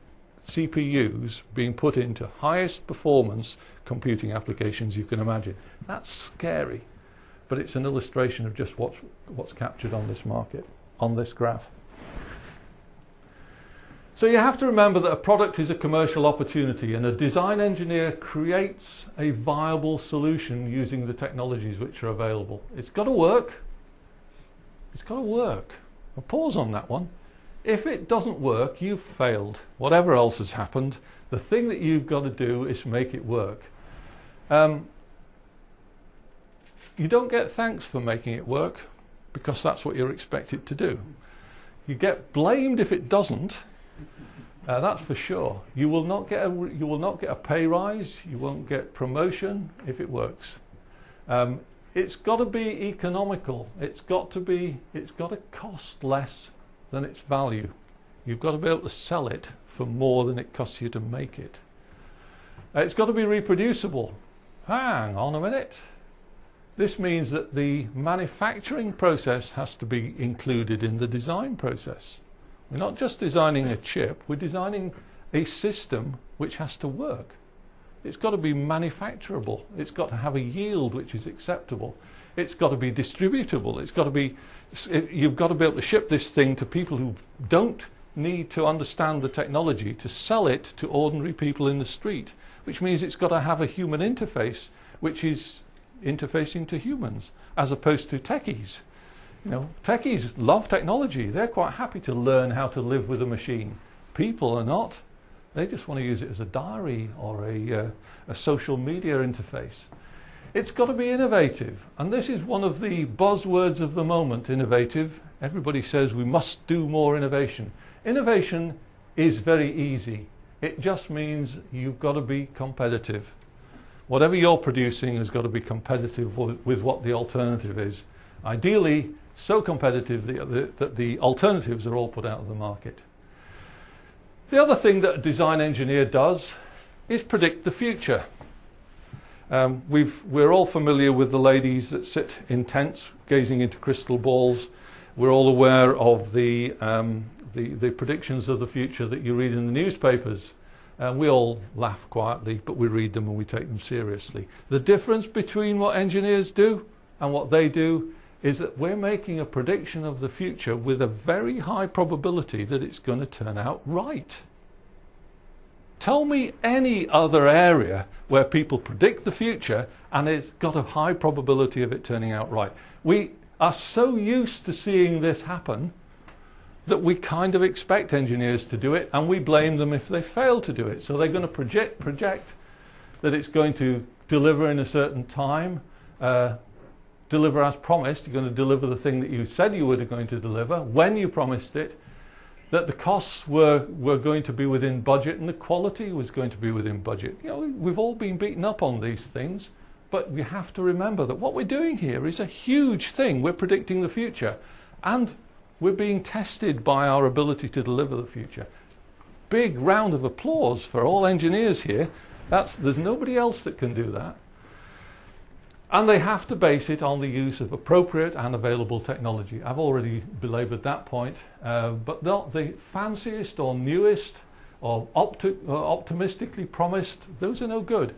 S2: CPUs being put into highest performance computing applications you can imagine. That's scary but it's an illustration of just what's, what's captured on this market, on this graph. So you have to remember that a product is a commercial opportunity and a design engineer creates a viable solution using the technologies which are available. It's got to work. It's got to work. I'll pause on that one. If it doesn't work, you've failed. Whatever else has happened, the thing that you've got to do is make it work. Um, you don't get thanks for making it work because that's what you're expected to do. You get blamed if it doesn't. Uh, that's for sure. You will not get a you will not get a pay rise. You won't get promotion if it works. Um, it's got to be economical. It's got to be. It's got to cost less than its value. You've got to be able to sell it for more than it costs you to make it. Uh, it's got to be reproducible. Hang on a minute. This means that the manufacturing process has to be included in the design process. We're not just designing a chip, we're designing a system which has to work. It's got to be manufacturable. It's got to have a yield which is acceptable. It's got to be distributable. It's got to be, it, you've got to be able to ship this thing to people who don't need to understand the technology to sell it to ordinary people in the street, which means it's got to have a human interface which is interfacing to humans as opposed to techies. You know, techies love technology. They're quite happy to learn how to live with a machine. People are not. They just want to use it as a diary or a, uh, a social media interface. It's got to be innovative. And this is one of the buzzwords of the moment innovative. Everybody says we must do more innovation. Innovation is very easy. It just means you've got to be competitive. Whatever you're producing has got to be competitive with what the alternative is. Ideally, so competitive that the alternatives are all put out of the market. The other thing that a design engineer does is predict the future. Um, we are all familiar with the ladies that sit in tents gazing into crystal balls. We're all aware of the, um, the, the predictions of the future that you read in the newspapers. And we all laugh quietly, but we read them and we take them seriously. The difference between what engineers do and what they do is that we're making a prediction of the future with a very high probability that it's going to turn out right. Tell me any other area where people predict the future and it's got a high probability of it turning out right. We are so used to seeing this happen that we kind of expect engineers to do it and we blame them if they fail to do it. So they're going to project, project that it's going to deliver in a certain time, uh, deliver as promised. You're going to deliver the thing that you said you were going to deliver when you promised it, that the costs were, were going to be within budget and the quality was going to be within budget. You know, we've all been beaten up on these things, but we have to remember that what we're doing here is a huge thing. We're predicting the future. And we're being tested by our ability to deliver the future. Big round of applause for all engineers here. That's, there's nobody else that can do that. And they have to base it on the use of appropriate and available technology. I've already belabored that point, uh, but not the fanciest or newest or opti- uh, optimistically promised, those are no good.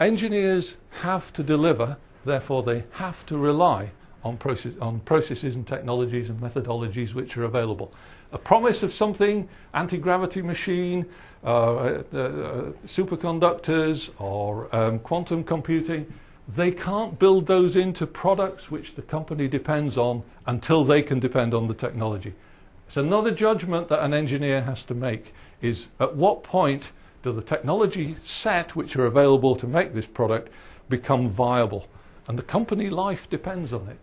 S2: Engineers have to deliver, therefore, they have to rely on, process, on processes and technologies and methodologies which are available. A promise of something, anti-gravity machine, uh, uh, uh, superconductors or um, quantum computing, they can't build those into products which the company depends on until they can depend on the technology. It's another judgment that an engineer has to make is at what point do the technology set which are available to make this product become viable? And the company life depends on it.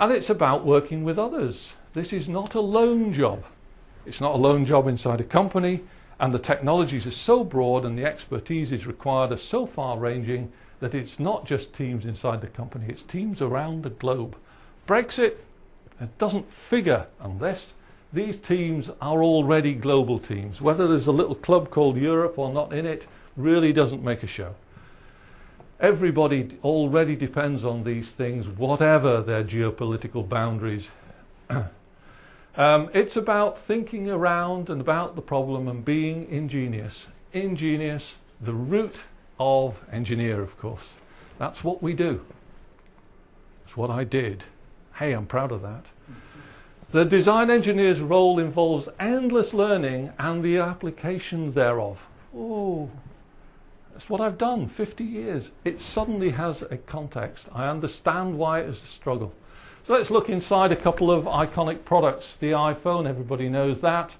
S2: And it's about working with others. This is not a lone job. It's not a lone job inside a company, and the technologies are so broad and the expertise is required are so far ranging that it's not just teams inside the company, it's teams around the globe. Brexit it doesn't figure unless these teams are already global teams. Whether there's a little club called Europe or not in it really doesn't make a show. Everybody already depends on these things, whatever their geopolitical boundaries. um, it's about thinking around and about the problem and being ingenious. Ingenious, the root of engineer, of course. That's what we do. That's what I did. Hey, I'm proud of that. The design engineer's role involves endless learning and the application thereof. Oh, that's what I've done 50 years. It suddenly has a context. I understand why it is a struggle. So let's look inside a couple of iconic products. The iPhone, everybody knows that.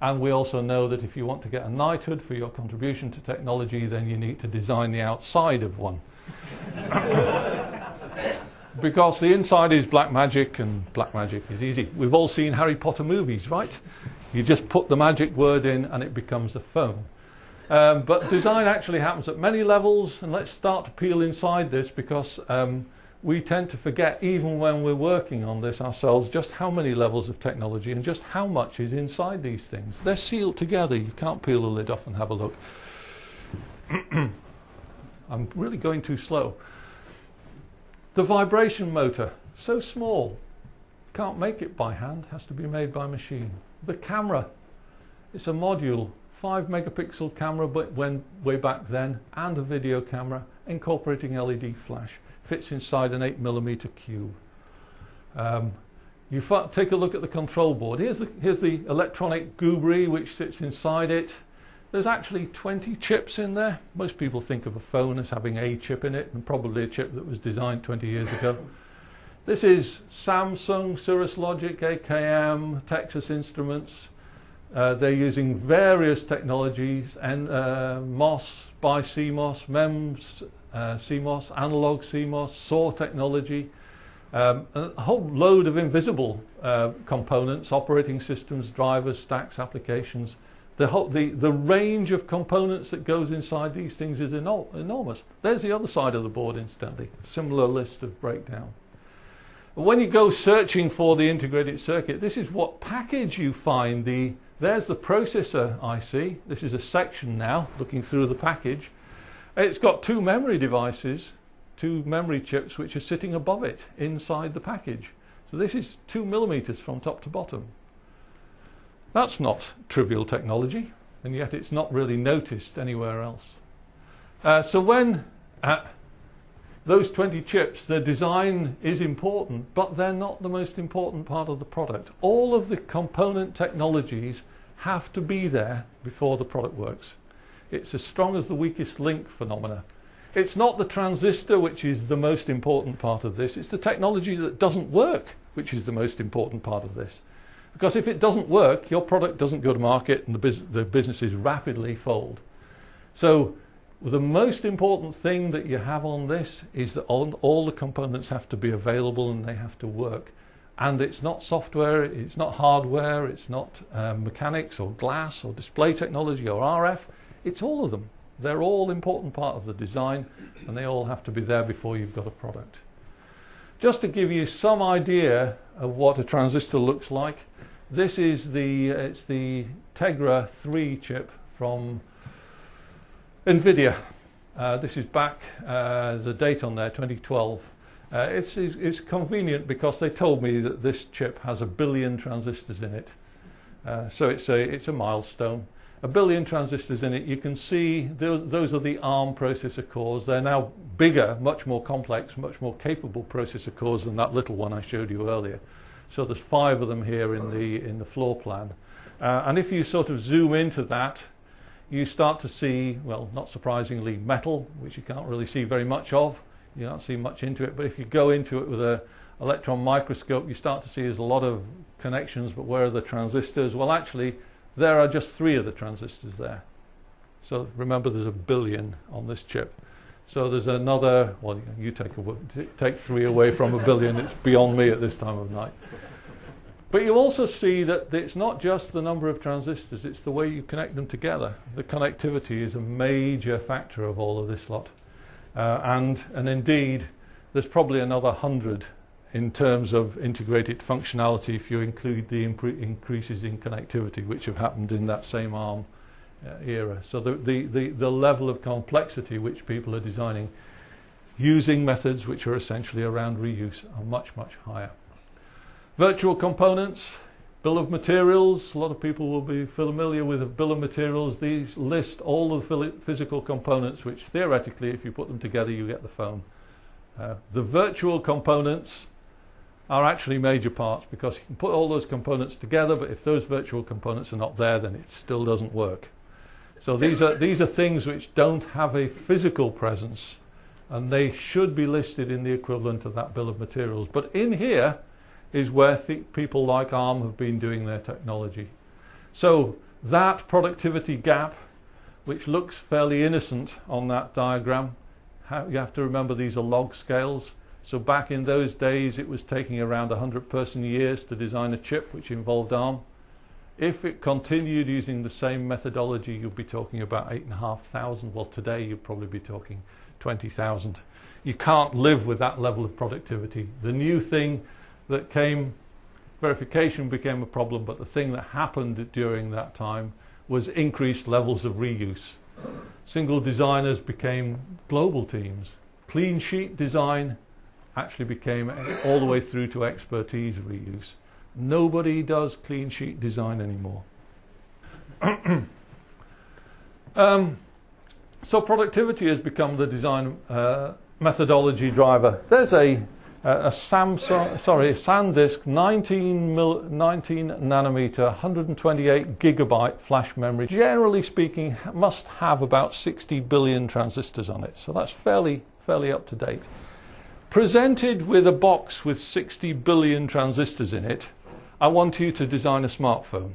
S2: And we also know that if you want to get a knighthood for your contribution to technology, then you need to design the outside of one. because the inside is black magic, and black magic is easy. We've all seen Harry Potter movies, right? You just put the magic word in, and it becomes a phone. Um, but design actually happens at many levels, and let's start to peel inside this because um, we tend to forget, even when we're working on this ourselves, just how many levels of technology and just how much is inside these things. They're sealed together. You can't peel the lid off and have a look. I'm really going too slow. The vibration motor, so small, can't make it by hand, has to be made by machine. The camera, it's a module, 5 megapixel camera, but when way back then, and a video camera incorporating LED flash fits inside an 8 millimeter cube. Um, you take a look at the control board. Here's the, here's the electronic GUBRI which sits inside it. There's actually 20 chips in there. Most people think of a phone as having a chip in it, and probably a chip that was designed 20 years ago. This is Samsung, Cirrus Logic, AKM, Texas Instruments. Uh, they're using various technologies, and uh, MOS, BiCMOS, MEMS, uh, CMOS, analog CMOS, SAW technology, um, a whole load of invisible uh, components, operating systems, drivers, stacks, applications. The, whole, the, the range of components that goes inside these things is enor enormous. There's the other side of the board, incidentally, similar list of breakdown. When you go searching for the integrated circuit, this is what package you find. The, there's the processor IC. This is a section now, looking through the package. It's got two memory devices, two memory chips which are sitting above it inside the package. So this is two millimeters from top to bottom. That's not trivial technology, and yet it's not really noticed anywhere else. Uh, so when uh, those 20 chips, their design is important, but they're not the most important part of the product. All of the component technologies have to be there before the product works. It's as strong as the weakest link phenomena. It's not the transistor which is the most important part of this, it's the technology that doesn't work which is the most important part of this. Because if it doesn't work, your product doesn't go to market and the, bus- the businesses rapidly fold. So, the most important thing that you have on this is that all, all the components have to be available and they have to work. And it's not software, it's not hardware, it's not um, mechanics or glass or display technology or RF. It's all of them. They're all important part of the design and they all have to be there before you've got a product. Just to give you some idea of what a transistor looks like, this is the, it's the Tegra 3 chip from NVIDIA. Uh, this is back, uh, there's a date on there, 2012. Uh, it's, it's, convenient because they told me that this chip has a billion transistors in it. Uh, so it's a, it's a milestone a billion transistors in it. You can see those, those are the ARM processor cores. They're now bigger, much more complex, much more capable processor cores than that little one I showed you earlier. So there's five of them here in the, in the floor plan. Uh, and if you sort of zoom into that, you start to see, well, not surprisingly, metal, which you can't really see very much of. You can't see much into it. But if you go into it with an electron microscope, you start to see there's a lot of connections, but where are the transistors? Well, actually, there are just three of the transistors there. So remember, there's a billion on this chip. So there's another. Well, you take a, take three away from a billion. It's beyond me at this time of night. But you also see that it's not just the number of transistors; it's the way you connect them together. The connectivity is a major factor of all of this lot, uh, and and indeed, there's probably another hundred in terms of integrated functionality if you include the increases in connectivity which have happened in that same ARM uh, era. So the, the, the, the level of complexity which people are designing using methods which are essentially around reuse are much, much higher. Virtual components, bill of materials, a lot of people will be familiar with a bill of materials. These list all the physical components which theoretically if you put them together you get the phone. Uh, the virtual components are actually major parts because you can put all those components together, but if those virtual components are not there, then it still doesn't work. So these are, these are things which don't have a physical presence and they should be listed in the equivalent of that bill of materials. But in here is where people like ARM have been doing their technology. So that productivity gap, which looks fairly innocent on that diagram, you have to remember these are log scales. So back in those days, it was taking around 100 person years to design a chip which involved ARM. If it continued using the same methodology, you'd be talking about 8,500. Well, today you'd probably be talking 20,000. You can't live with that level of productivity. The new thing that came, verification became a problem, but the thing that happened during that time was increased levels of reuse. Single designers became global teams. Clean sheet design actually became all the way through to expertise reuse. Nobody does clean sheet design anymore. um, so productivity has become the design uh, methodology driver. There's a, Uh, a Samsung, sorry, SanDisk 19, mil, 19 nanometer, 128 gigabyte flash memory. Generally speaking, must have about 60 billion transistors on it. So that's fairly, fairly up to date. Presented with a box with 60 billion transistors in it, I want you to design a smartphone.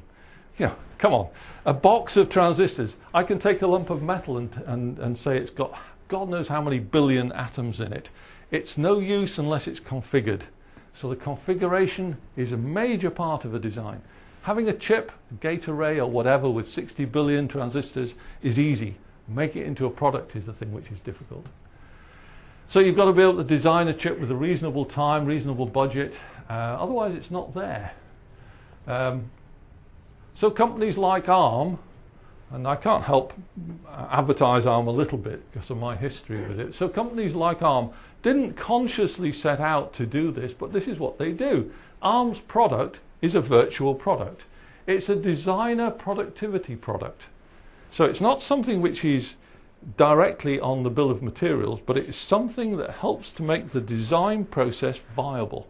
S2: Yeah, come on. A box of transistors. I can take a lump of metal and, and, and say it's got God knows how many billion atoms in it. It's no use unless it's configured. So the configuration is a major part of a design. Having a chip, gate array or whatever with 60 billion transistors is easy. Make it into a product is the thing which is difficult. So you've got to be able to design a chip with a reasonable time, reasonable budget. Uh, otherwise, it's not there. Um, so companies like ARM, and I can't help advertise ARM a little bit because of my history with it. So companies like ARM didn't consciously set out to do this, but this is what they do. ARM's product is a virtual product. It's a designer productivity product. So it's not something which is directly on the bill of materials, but it's something that helps to make the design process viable.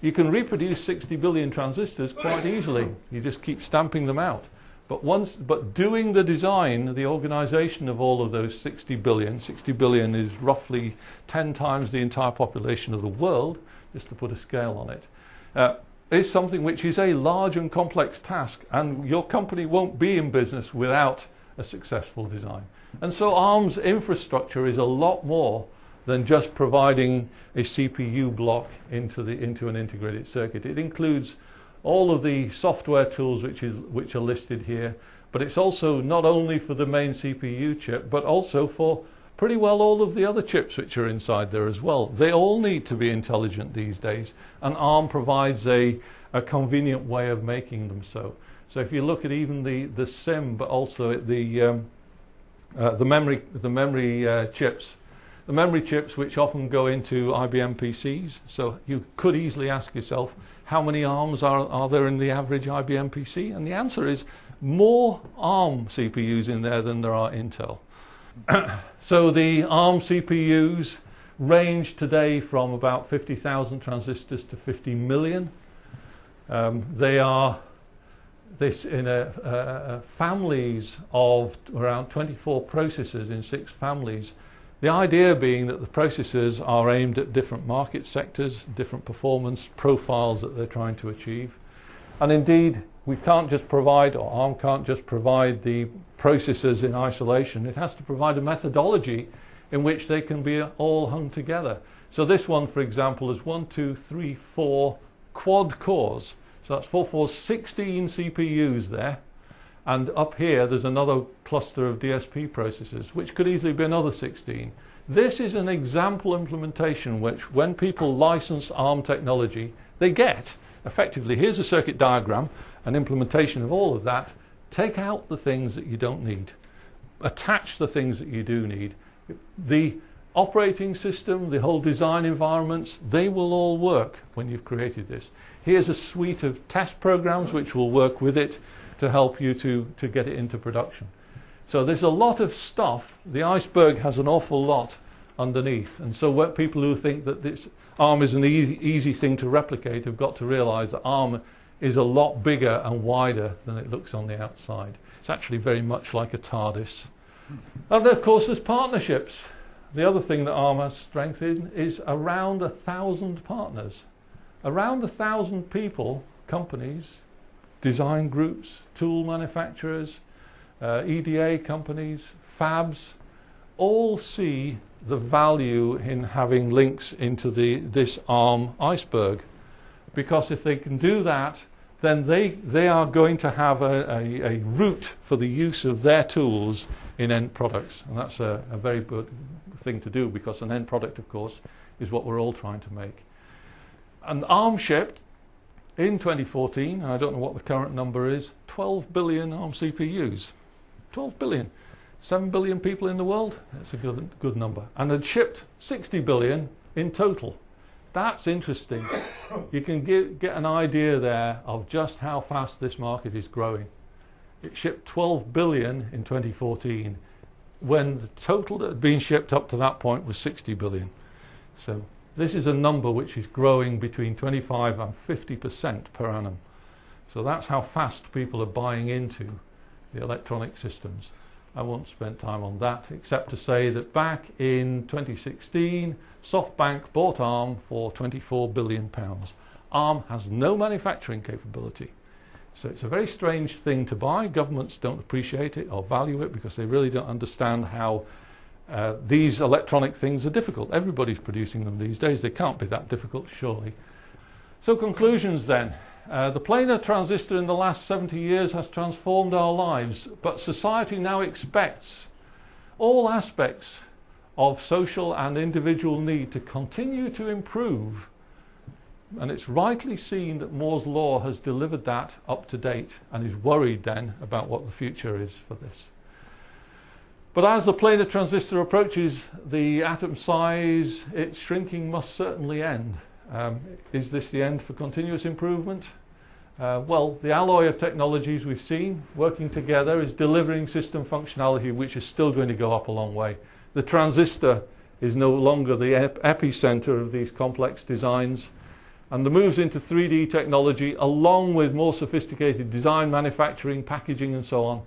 S2: You can reproduce 60 billion transistors quite easily. You just keep stamping them out. But once, but doing the design, the organization of all of those 60 billion, 60 billion is roughly 10 times the entire population of the world, just to put a scale on it, uh, is something which is a large and complex task, and your company won't be in business without a successful design. And so ARM's infrastructure is a lot more than just providing a CPU block into, the, into an integrated circuit. It includes all of the software tools which, is, which are listed here, but it's also not only for the main CPU chip, but also for pretty well all of the other chips which are inside there as well. They all need to be intelligent these days, and ARM provides a, a convenient way of making them so. So if you look at even the, the SIM, but also the, um, uh, the memory, the memory uh, chips, the memory chips which often go into IBM PCs. So you could easily ask yourself, how many ARMs are, are there in the average IBM PC? And the answer is more ARM CPUs in there than there are Intel. so the ARM CPUs range today from about 50,000 transistors to 50 million. Um, they are this in a, a families of around 24 processors in six families the idea being that the processors are aimed at different market sectors, different performance profiles that they're trying to achieve. And indeed, we can't just provide, or ARM can't just provide the processors in isolation. It has to provide a methodology in which they can be all hung together. So this one, for example, is one, two, three, four quad cores. So that's four, four, 16 CPUs there. And up here, there's another cluster of DSP processors, which could easily be another 16. This is an example implementation which, when people license ARM technology, they get effectively here's a circuit diagram, an implementation of all of that. Take out the things that you don't need, attach the things that you do need. The operating system, the whole design environments, they will all work when you've created this. Here's a suite of test programs which will work with it to help you to, to get it into production. So there's a lot of stuff. The iceberg has an awful lot underneath. And so, what people who think that this ARM is an easy, easy thing to replicate have got to realize that ARM is a lot bigger and wider than it looks on the outside. It's actually very much like a TARDIS. And of course, there's partnerships. The other thing that ARM has strength in is around a thousand partners. Around a thousand people, companies, design groups, tool manufacturers, uh, EDA companies, fabs, all see the value in having links into the, this ARM iceberg. Because if they can do that, then they, they are going to have a, a, a route for the use of their tools in end products. And that's a, a very good thing to do because an end product, of course, is what we're all trying to make. And ARM shipped in 2014, and I don't know what the current number is, 12 billion ARM CPUs. 12 billion. 7 billion people in the world, that's a good, good number. And had shipped 60 billion in total. That's interesting. You can get, get an idea there of just how fast this market is growing. It shipped 12 billion in 2014 when the total that had been shipped up to that point was 60 billion. So this is a number which is growing between 25 and 50% per annum. So that's how fast people are buying into the electronic systems. I won't spend time on that except to say that back in 2016, SoftBank bought ARM for 24 billion pounds. ARM has no manufacturing capability. So it's a very strange thing to buy. Governments don't appreciate it or value it because they really don't understand how uh, these electronic things are difficult. Everybody's producing them these days. They can't be that difficult, surely. So conclusions then. Uh, the planar transistor in the last 70 years has transformed our lives, but society now expects all aspects of social and individual need to continue to improve. And it's rightly seen that Moore's Law has delivered that up to date and is worried then about what the future is for this. But as the planar transistor approaches the atom size, its shrinking must certainly end. Um, is this the end for continuous improvement? Uh, well, the alloy of technologies we've seen working together is delivering system functionality which is still going to go up a long way. The transistor is no longer the ep epicenter of these complex designs. And the moves into 3D technology, along with more sophisticated design, manufacturing, packaging, and so on,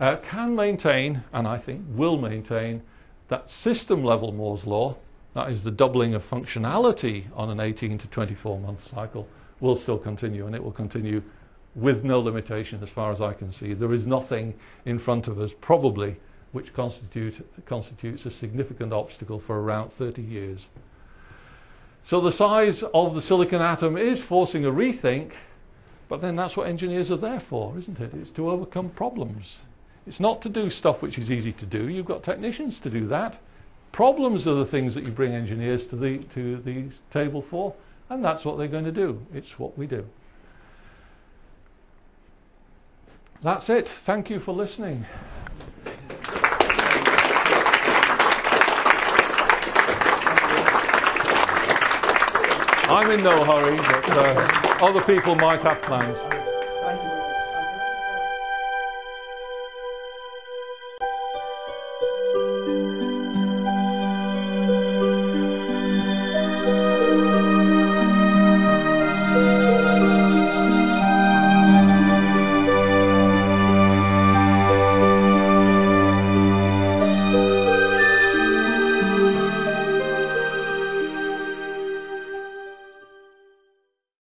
S2: uh, can maintain, and I think will maintain, that system level Moore's Law, that is the doubling of functionality on an 18 to 24 month cycle, will still continue and it will continue with no limitation as far as I can see. There is nothing in front of us, probably, which constitute, constitutes a significant obstacle for around 30 years. So the size of the silicon atom is forcing a rethink, but then that's what engineers are there for, isn't it? It's to overcome problems. It's not to do stuff which is easy to do. You've got technicians to do that. Problems are the things that you bring engineers to the, to the table for, and that's what they're going to do. It's what we do. That's it. Thank you for listening. I'm in no hurry, but uh, other people might have plans.